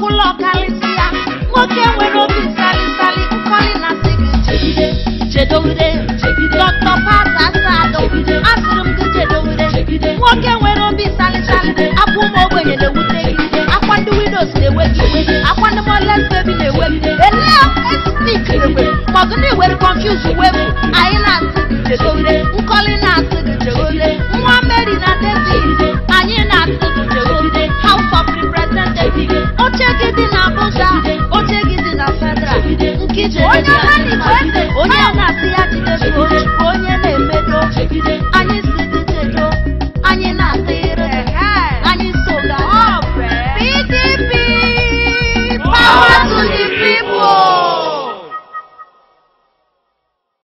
ọgwụlọ karịsịa nwoke nwere obi sarịsarị ụkarị na sịgị chedowide dọkta pat asa adọ asịrị m gị chedowide nwoke nwere obi sarịsarị abụ m ogbenye na-ewute gị akwa ndị widos na-ewegide akwa ndị mọles bebi na-ewegide ele esiti ikirikwe maọbụ ndị were confuse wee Thank you.